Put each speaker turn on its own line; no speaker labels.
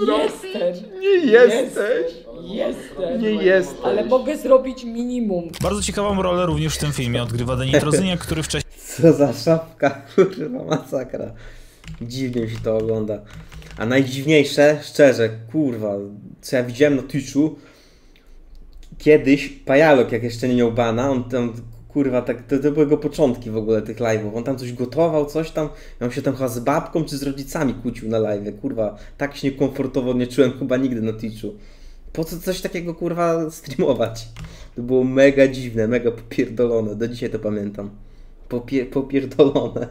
Jestem.
Nie jesteś!
Jestem.
Nie jesteś.
Ale mogę zrobić minimum.
Bardzo ciekawą rolę również w tym filmie odgrywa Denis Trozyniak, który wcześniej
Co za szafka, kurwa, masakra. Dziwnie mi się to ogląda. A najdziwniejsze, szczerze, kurwa, co ja widziałem na Twitchu, kiedyś Pajałek, jak jeszcze nie miał bana, on tam, kurwa, tak, to, to były jego początki w ogóle tych live'ów, on tam coś gotował, coś tam, on się tam chyba z babką czy z rodzicami kłócił na live, kurwa, tak się niekomfortowo nie czułem chyba nigdy na Twitchu. Po co coś takiego, kurwa, streamować? To było mega dziwne, mega popierdolone, do dzisiaj to pamiętam. Popie, popierdolone.